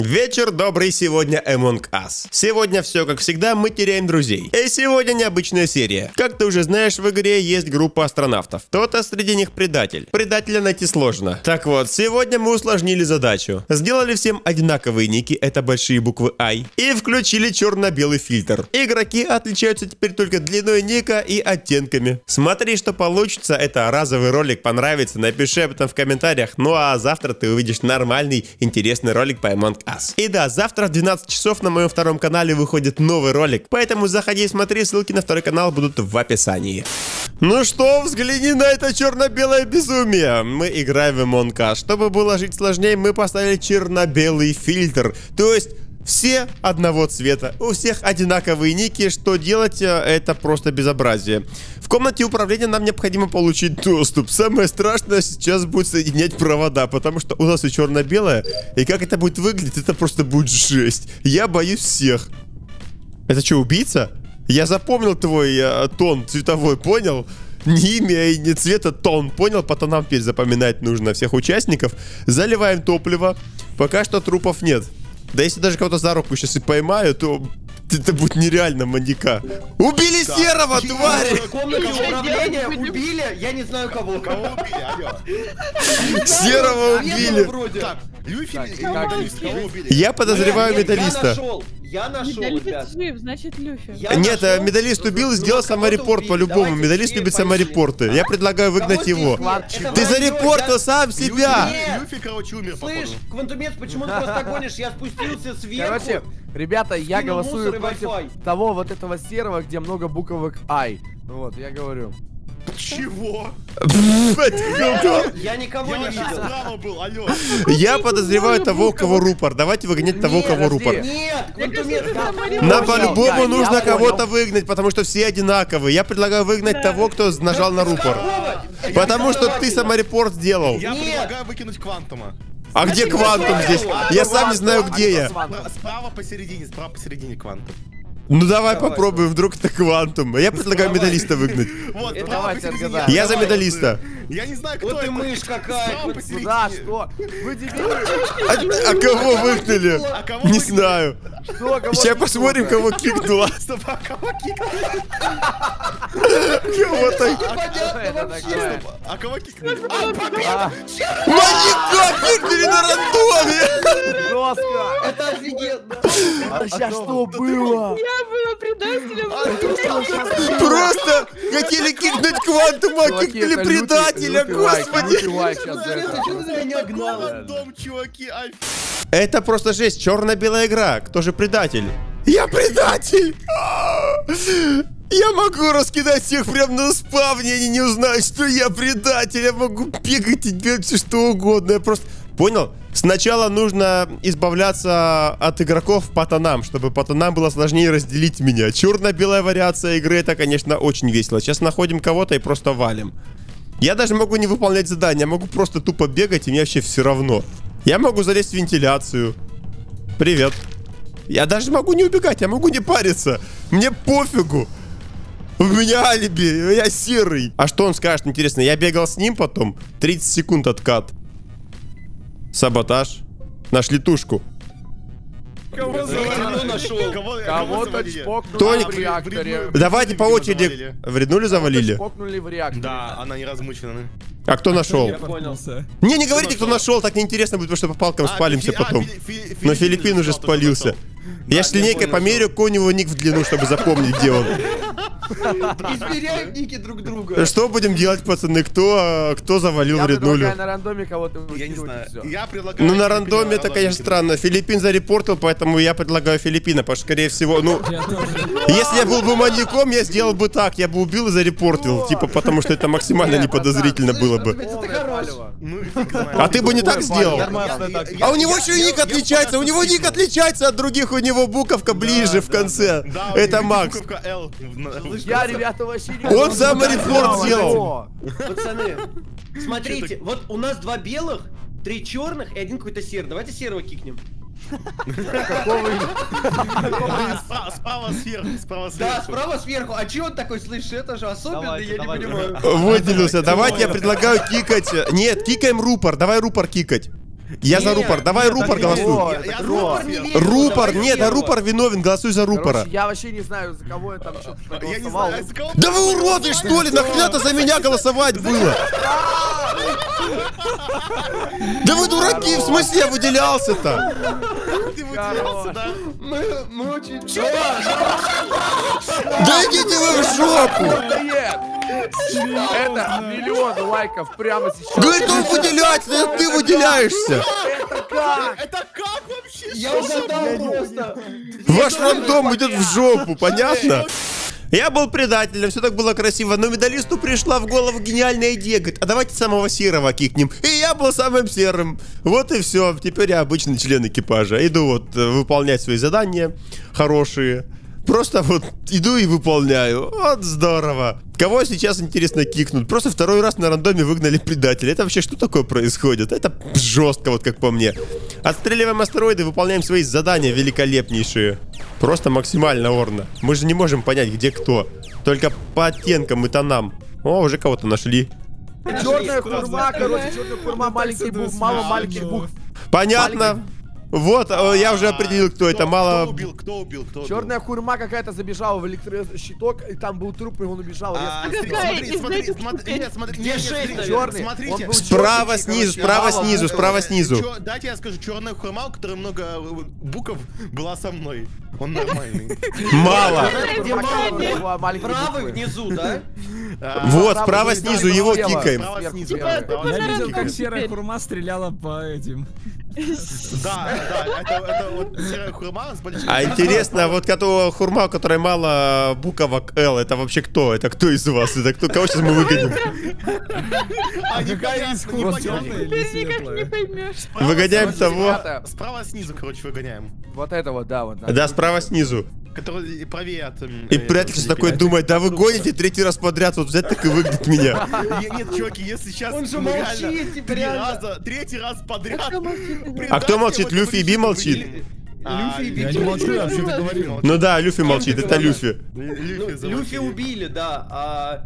Вечер добрый сегодня Among Us. Сегодня все как всегда, мы теряем друзей. И сегодня необычная серия. Как ты уже знаешь, в игре есть группа астронавтов. Кто-то среди них предатель. Предателя найти сложно. Так вот, сегодня мы усложнили задачу. Сделали всем одинаковые ники, это большие буквы I. И включили черно-белый фильтр. Игроки отличаются теперь только длиной ника и оттенками. Смотри, что получится. Это разовый ролик понравится. Напиши об этом в комментариях. Ну а завтра ты увидишь нормальный, интересный ролик по Among Us. И да, завтра в 12 часов на моем втором канале выходит новый ролик, поэтому заходи и смотри, ссылки на второй канал будут в описании. Ну что, взгляни на это черно-белое безумие. Мы играем в Us. Чтобы было жить сложнее, мы поставили черно-белый фильтр. То есть все одного цвета, у всех одинаковые ники, что делать, э, это просто безобразие. В комнате управления нам необходимо получить доступ. Самое страшное сейчас будет соединять провода, потому что у нас и черно-белое, и как это будет выглядеть, это просто будет жесть. Я боюсь всех. Это что, убийца? Я запомнил твой э, тон цветовой, понял? Не имя и не цвета, тон, понял? По тонам теперь запоминать нужно всех участников. Заливаем топливо. Пока что трупов нет. Да если даже кого-то за руку сейчас и поймаю, то это будет нереально маньяка. Убили да. серого, твари! В комнате управления убили, я не знаю кого. Кого убили? Серого убили. Так, Я подозреваю медалиста. Я нашел, Медалист жив, значит Люфи. Я Нет, нашел... медалист убил и сделал саморепорт по-любому. Медалист любит саморепорты. Я предлагаю выгнать его. Ты зарепортил сам себя! Люфи, короче, умер, Слышь, Квантумец, почему ты просто гонишь? Я спустился сверху. Короче, ребята, я голосую против того вот этого серого, где много буквок I. Вот, я говорю. Чего? Я никого не видел. Я подозреваю того, кого рупор. Давайте выгонять того, кого рупор. Нет, Нам по-любому нужно кого-то выгнать, потому что все одинаковые. Я предлагаю выгнать того, кто нажал на рупор. Потому что ты саморепорт сделал. Я предлагаю выкинуть квантума. А где квантум здесь? Я сам не знаю, где я. Справа посередине, справа посередине квантум. Ну давай, давай попробуем, вдруг это квантум. Я предлагаю медалиста выгнать. Вот, давайте отгадаем. Я за медалиста. Я не знаю, кто Вот ты мышь какая. Да, что? Вы дебилы. А, а кого выгнали? А не знаю. Сейчас посмотрим, кого кикнуло. Стоп, а кого кикнуло? Кого-то... А кого кикнули? Маньяка кикнули на рандоме! Жестко! Это офигенно! А сейчас что было? Я была предателем. Просто хотели кикнуть квантума, а кикнули предателя, господи! Это просто жесть, черно-белая игра. Кто же предатель? Я предатель! Я могу раскидать всех прямо на спавне, они не узнают, что я предатель. Я могу бегать и делать все что угодно. Я просто... Понял? Сначала нужно избавляться от игроков по тонам, чтобы по тонам было сложнее разделить меня. Черно-белая вариация игры, это, конечно, очень весело. Сейчас находим кого-то и просто валим. Я даже могу не выполнять задания, я могу просто тупо бегать, и мне вообще все равно. Я могу залезть в вентиляцию. Привет. Я даже могу не убегать, я могу не париться. Мне пофигу. У меня алиби, я серый. А что он скажет, интересно? Я бегал с ним потом. 30 секунд откат. Саботаж. Нашли тушку. Кого нашел? Кого-то чпокнули в реакторе. Давайте по очереди. Вреднули завалили? Чпокнули в реакторе. Да, она не размучена. А кто нашел? Не, не говорите, кто нашел, так неинтересно будет, потому что по палкам а, спалимся потом. Но Филиппин уже спалился. Я с линейкой померю, у него ник в длину, чтобы запомнить, где он. Измеряем ники друг друга. Что будем делать, пацаны? Кто, кто завалил вреднулю? Я на рандоме кого-то Я не знаю. Я предлагаю... Ну, на рандоме это, конечно, странно. Филиппин зарепортил, поэтому я предлагаю Филиппина, потому что, скорее всего, ну... Если я был бы маньяком, я сделал бы так. Я бы убил и зарепортил. Типа, потому что это максимально неподозрительно было бы. Ну, а ты бы не так сделал? А у него еще и ник отличается. У него ник отличается от других. У него буковка ближе в конце. Это Макс. Я, ребята, вообще не Он саморепорт сделал. Пацаны, смотрите, вот у нас два белых, три черных и один какой-то серый. Давайте серого кикнем. Какого Справа сверху, справа сверху. Да, справа сверху. А че он такой, слышишь, это же особенный, я не понимаю. Выделился. Давайте я предлагаю кикать. Нет, кикаем рупор. Давай рупор кикать. Я за рупор. Давай нет, рупор голосуй. Рупор нет, а рупор виновен, голосуй за рупора. Короче, я вообще не знаю, за кого я там что-то Я не проголосовал. знаю, за кого Да вы уроды, что ли? Нахрена-то за меня голосовать было? Да вы дураки, в смысле я выделялся-то? ты выделялся, да? Мы, мы очень... Да идите вы в жопу! Это миллион лайков прямо сейчас. Говорит, он выделяется, это ты выделяешься. Это как? Это как вообще? Я угадал просто. Ваш рандом идет в жопу, понятно? Я был предателем, все так было красиво, но медалисту пришла в голову гениальная идея. Говорит, а давайте самого серого кикнем. И я был самым серым. Вот и все. Теперь я обычный член экипажа. Иду вот э, выполнять свои задания хорошие. Просто вот иду и выполняю. Вот здорово. Кого сейчас, интересно, кикнут? Просто второй раз на рандоме выгнали предателя. Это вообще что такое происходит? Это жестко, вот как по мне. Отстреливаем астероиды, выполняем свои задания великолепнейшие. Просто максимально орно. Мы же не можем понять, где кто. Только по оттенкам и тонам. О, уже кого-то нашли. Черная хурма, короче, черная хурма, маленький букв, мало маленьких букв. Понятно. Вот, э, я уже определил, кто это. Кто Мало... убил? Кто убил? Кто убил? Черная хурма какая-то забежала в электрощиток, и там был труп, и он убежал. А, смотри, смотри, смотри, смотри, нет, Где шесть? Черный. смотрите. Справа снизу, справа снизу, справа снизу. Дайте я скажу, черная хурма, у которой много э, букв, была со мной. Он нормальный. Мало. Правый внизу, да? А, Вот, Справа снизу его кикаем. Я видел, как серая хурма стреляла по этим. Да, да, это, это вот серая хурма с большим... А интересно, вот которого хурма, у которой мало буквок Л, это вообще кто? Это кто из вас? Это кто? Кого сейчас мы выгоним? А, Какая из непонятно, хурм, непонятно. черная или Теперь никак не поймешь. Выгоняем того. Справа снизу, короче, выгоняем. Вот это вот, да, вот. Да, справа снизу. Который правее от... И э, предатель такой думает, да вы гоните третий раз подряд, вот взять так и выгнать меня. Не- Нет, чуваки, если сейчас Он же мы молчит, раза, третий раз подряд... А кто молчит? Люфи и Би молчит? выделили. А, Люфи и Би Я не молчу, я вообще-то говорил. Ну да, Люфи молчит, это Люфи. Ну, Люфи замочили. убили, да, а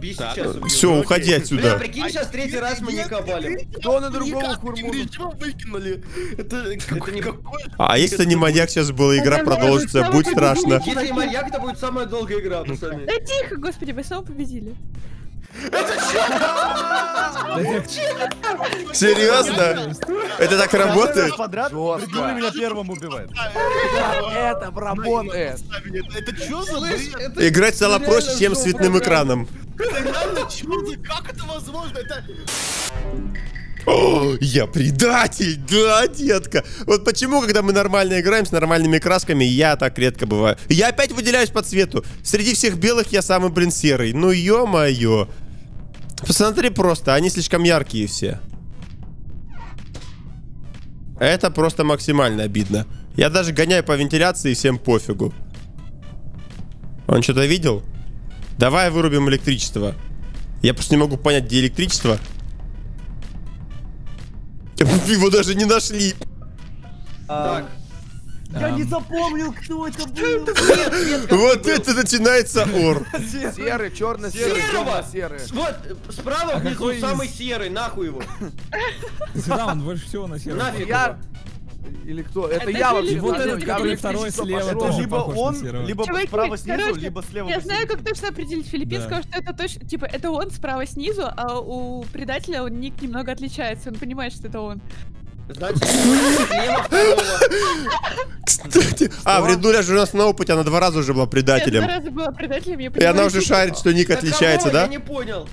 Би сейчас. Все, уходи Бля, отсюда. прикинь, сейчас третий раз мы не копали. Кто на другого Никак хурму? не режим выкинули. Это какой- не-. А если это не маньяк сейчас был, игра продолжится, самый страшно. Если маньяк, это будет самая долгая игра, пацаны. Да тихо, господи, вы снова победили. Серьезно? Это так работает? Придумали меня первым убивает. Это работает. Это за Играть стало проще, чем с цветным экраном. Это реально за... Как это возможно? Это... О, я предатель, да, детка. Вот почему, когда мы нормально играем с нормальными красками, я так редко бываю. Я опять выделяюсь по цвету. Среди всех белых я самый, блин, серый. Ну, ё-моё. Посмотри просто, они слишком яркие все. Это просто максимально обидно. Я даже гоняю по вентиляции, всем пофигу. Он что-то видел? Давай вырубим электричество. Я просто не могу понять, где электричество. Его даже не нашли. Так, Я не запомнил, кто это был. Вот это начинается ор. Серый, черно-серый, Серого! черно-серый. Вот, справа внизу какой из- самый серый, нахуй его. Сюда он больше всего на сером. Нафиг. Или кто? Это Это я вообще. Вот этот, который второй слева, пошел. тоже Либо похож на он, серого. либо справа снизу, короче, либо слева. Я знаю, как точно определить. Филиппин Да. сказал, что это точно, типа, это он справа снизу, а у предателя он ник немного отличается. Он понимает, что это он. Значит, слева второго. Кстати. А, вредуля же у нас на опыте, она два раза уже была Я два предателем. раза была предателем, я И она уже шарит, что ник Да отличается, кого? Я да? не понял.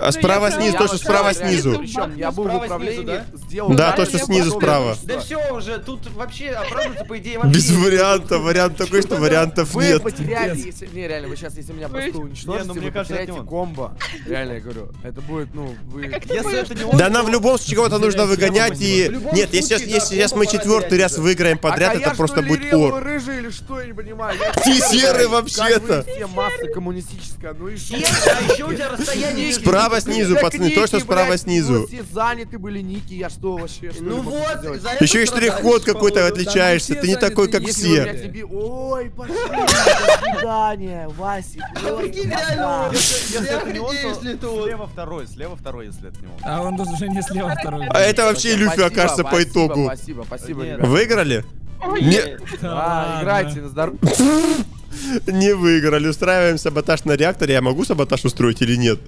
А справа я снизу, то, что справа права, снизу. я был в Справа управлении, сделал Да, то, что снизу справа. Да все уже, тут вообще оправдываться, по идее, вообще. Без вариантов, вариант такой, что вариантов Вы нет. потеряете, если... Не, реально, вы сейчас, если меня Вы- просто уничтожите, ну, мне вы потеряете комбо. Реально, я говорю. Это будет, ну, вы... Ты Если это не он, Да нам в любом случае кого-то нужно выгонять и... Нет, если сейчас, мы четвертый раз выиграем подряд, а это просто будет ор. рыжий или что, я не понимаю. Ты серый Как вы вообще-то. все масса коммунистическая, ну и что? А еще у тебя расстояние между Справа справа снизу, пацаны, то, что справа снизу. Все заняты были ники, я что вообще? Ну вот, Еще и штрих-код какой-то походу. отличаешься, ты не такой, как все. Ой, пошли, до свидания, Васик. А прикинь, реально, Если это он, слева второй, слева второй, если это не он. А он даже не слева второй. А это вообще Люфи окажется по итогу. Спасибо, спасибо, Нет. Выиграли? Ой, Не, Да А, играйте на здоровье. не выиграли. Устраиваем саботаж на реакторе. Я могу саботаж устроить или нет?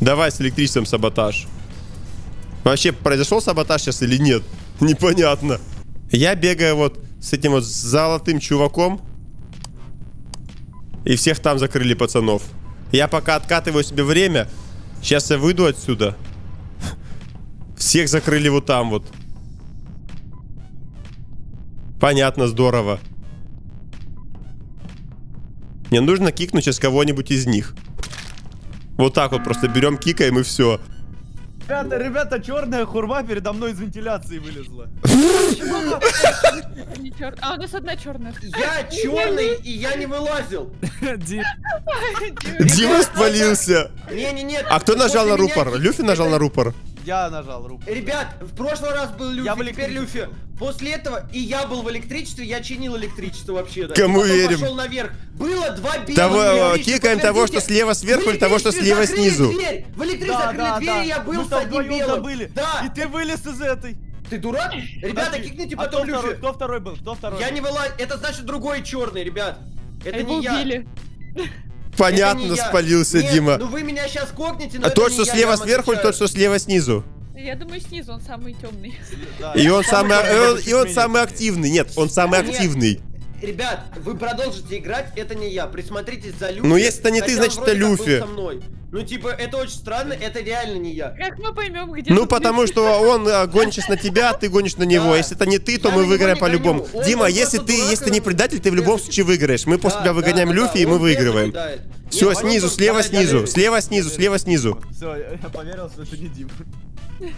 Давай с электричеством саботаж. Вообще произошел саботаж сейчас или нет? Непонятно. Я бегаю вот с этим вот золотым чуваком. И всех там закрыли пацанов. Я пока откатываю себе время. Сейчас я выйду отсюда. Всех закрыли вот там вот. Понятно, здорово. Мне нужно кикнуть сейчас кого-нибудь из них. Вот так вот просто берем, кикаем и все. Ребята, ребята, черная хурма передо мной из вентиляции вылезла. А у нас одна черная. Я черный, и я не вылазил. Ди- Дима спалился. Не-не-не. А кто нажал на рупор? Люфи нажал на рупор? Я нажал руку. Ребят, в прошлый раз был Люфи, Я в теперь. Люфи. После этого и я был в электричестве, я чинил электричество вообще. Кому верим? пошел наверх. Было два белых. Того, кикаем того, что слева сверху, или того, что слева снизу. дверь. В электричестве Да, закрыли да, дверь, да. и я был Мы с одним белым. забыли. Да. И ты вылез из этой. Ты дурак? Ребята, Подожди, кикните а потом кто второй, Люфи. кто второй был? Кто второй? Я был? не вылазь. Это значит другой черный, ребят. Это Его не я. убили. Это Понятно, не спалился Нет, Дима. Ну вы меня сейчас кокнете, но А не что я, слева я сверху, или тот, что слева снизу? Я думаю, снизу он самый темный. Да, И он самый, самый и он, и самый активный. Нет, он самый Нет. активный. Ребят, вы продолжите играть, это не я. Присмотритесь за Люфи. Ну, если это не ты, значит, это Люфи. со мной. Ну, типа, это очень странно, это реально не я. Как мы поймем, где Ну, потому что он э, гонит сейчас на тебя, а ты гонишь на него. Да. Если это не ты, то Я мы выиграем по-любому. Дима, если ты, дурак, если ты не предатель, ты в любом случае выиграешь. Мы после Да, тебя выгоняем да, Люфи, и мы выигрываем. Все, снизу, слева снизу, слева снизу, слева снизу. Все, я поверил, что это не Дима.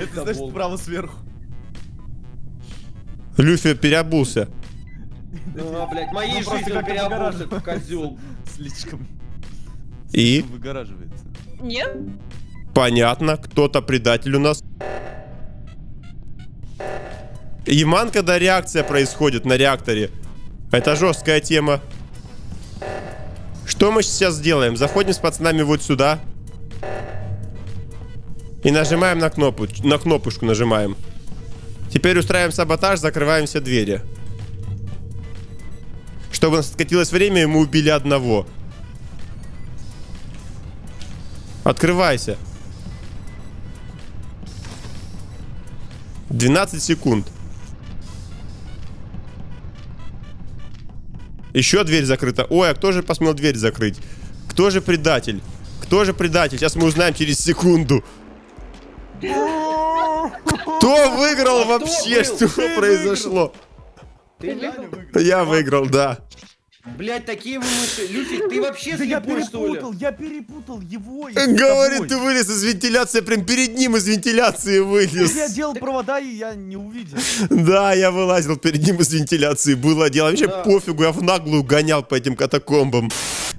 Это значит справа сверху. Люфи переобулся. Ну, а, блядь, моей Ну, жизнью он переобулся, козел. Слишком. И? Выгораживается. Нет? Понятно, кто-то предатель у нас. Яман, когда реакция происходит на реакторе. Это жесткая тема. Что мы сейчас сделаем? Заходим с пацанами вот сюда. И нажимаем на кнопку. На кнопочку нажимаем. Теперь устраиваем саботаж, закрываем все двери. Чтобы у нас откатилось время, и мы убили одного. Открывайся. 12 секунд. Еще дверь закрыта. Ой, а кто же посмел дверь закрыть? Кто же предатель? Кто же предатель? Сейчас мы узнаем через секунду. Кто выиграл А вообще? Что Ты произошло? Выиграл? Не выиграл. Я выиграл, да. Блядь, такие вы мыши. Люфи, ты вообще Да я слепой, что ли? перепутал, я перепутал его и с Говорит, тобой. ты вылез из вентиляции, прям перед ним из вентиляции вылез. Я делал провода, и я не увидел. Да, я вылазил перед ним из вентиляции. Было дело. Вообще Да. пофигу, я в наглую гонял по этим катакомбам.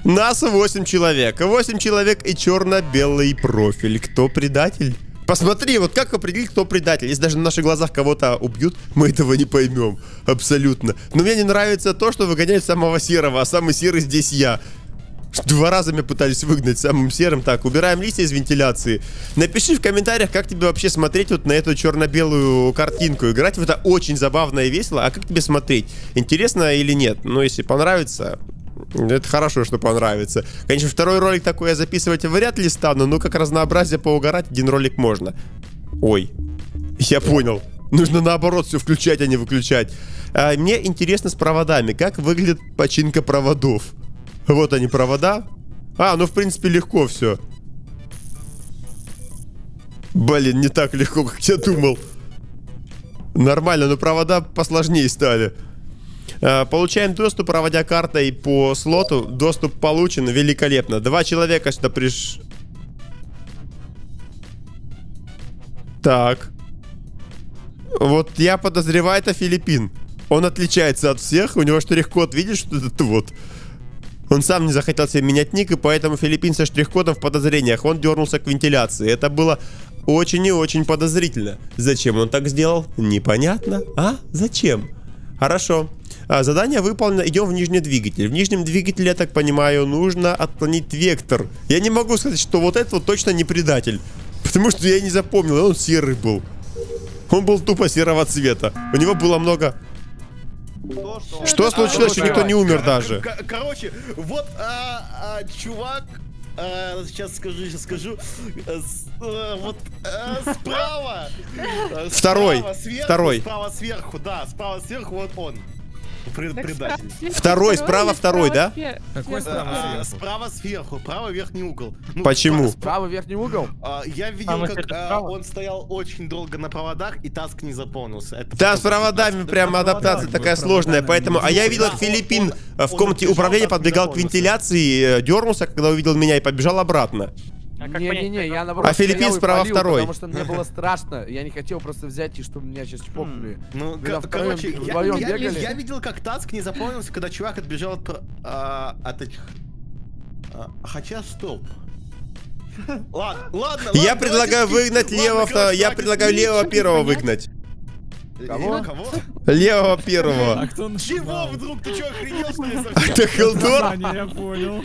Нас 8 человек. 8 человек и черно-белый профиль. Кто предатель? Посмотри, вот как определить, кто предатель. Если даже на наших глазах кого-то убьют, мы этого не поймем. Абсолютно. Но мне не нравится то, что выгоняют самого серого, а самый серый здесь я. Два раза меня пытались выгнать самым серым. Так, убираем листья из вентиляции. Напиши в комментариях, как тебе вообще смотреть вот на эту черно-белую картинку. Играть в это очень забавно и весело. А как тебе смотреть? Интересно или нет? Ну, если понравится, это хорошо, что понравится. Конечно, второй ролик такой я записывать вряд ли стану, но как разнообразие поугарать один ролик можно. Ой, я понял. Нужно наоборот все включать, а не выключать. А, мне интересно с проводами. Как выглядит починка проводов? Вот они провода. А, ну в принципе легко все. Блин, не так легко, как я думал. Нормально, но провода посложнее стали. А, Получаем доступ, проводя картой по слоту. Доступ получен, великолепно. Два человека сюда приш... Так. Вот я подозреваю, это Филиппин. Он отличается от всех, у него штрих-код, видишь, что это вот. Он сам не захотел себе менять ник, и поэтому Филиппин со штрих-кодом в подозрениях. Он дернулся к вентиляции. Это было очень и очень подозрительно. Зачем он так сделал? Непонятно. А? Зачем? Хорошо. А, задание выполнено. Идем в нижний двигатель. В нижнем двигателе, я так понимаю, нужно отклонить вектор. Я не могу сказать, что вот это вот точно не предатель. Потому что я не запомнил, он серый был. Он был тупо серого цвета. У него было много... То, что... Что случилось, что никто не умер даже? Кор- Короче, вот а, а, чувак, а, сейчас скажу, сейчас скажу, э, вот э, справа. Второй, справа сверху, второй. Справа сверху, да, справа сверху, вот он. Предатель. Второй, справа второй, да? Какой справа справа сверху, право верхний угол. Ну, Почему? Правый верхний угол. а, я видел, как а, он стоял очень долго на проводах, и таск не заполнился. Это Да, с проводами прям адаптация такая сложная, поэтому... А я видел, как Филиппин э, в комнате управления подбегал к вентиляции, э, дернулся, когда увидел меня и побежал обратно. Не-не-не, я наоборот А Филиппин справа палил, второй. Потому что мне было страшно. Я не хотел просто взять и чтобы меня сейчас чпокнули. Ну, Вы ко- там втроем, короче, я, вдвоем я- бегали? я видел, как таск не заполнился, когда чувак отбежал от, а, от этих... а, хотя, стоп. Ладно, ладно, Я ладно, предлагаю выгнать левого, я предлагаю левого первого выгнать. Кого? Кого? Левого А первого. кто Чего вдруг? Ты что, охренел, что ли, совсем? Это Хилдор? А, я понял.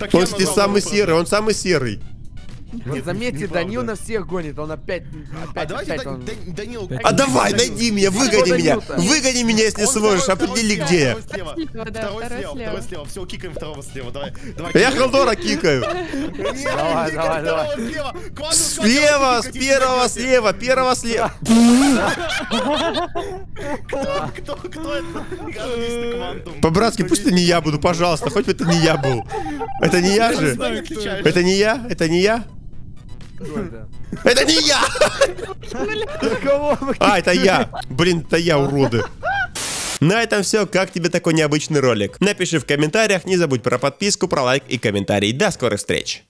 Так я Он здесь самый серый, он самый серый. Нет, заметьте. Данил на всех гонит, он опять, А опять, давайте опять Да- он... Да- Данил... А давай, найди меня, выгони меня. Выгони меня, если Он сможешь, второй- определи второй где. слева, Второй Слева, второй слева, слева. второй слева. Все, кикаем второго слева, давай. давай Я. Хилдора кикаю. Давай, давай, давай. слева. С первого слева, первого слева. Кто, кто, кто это? По-братски, пусть это не я буду, пожалуйста, хоть бы это не я был. Это не я же? Это. Не я? Это не я? Это? Не я! А, это я. Блин, это я, уроды. На этом все. Как тебе такой необычный ролик? Напиши в комментариях, не забудь про подписку, про лайк и комментарий. До скорых встреч!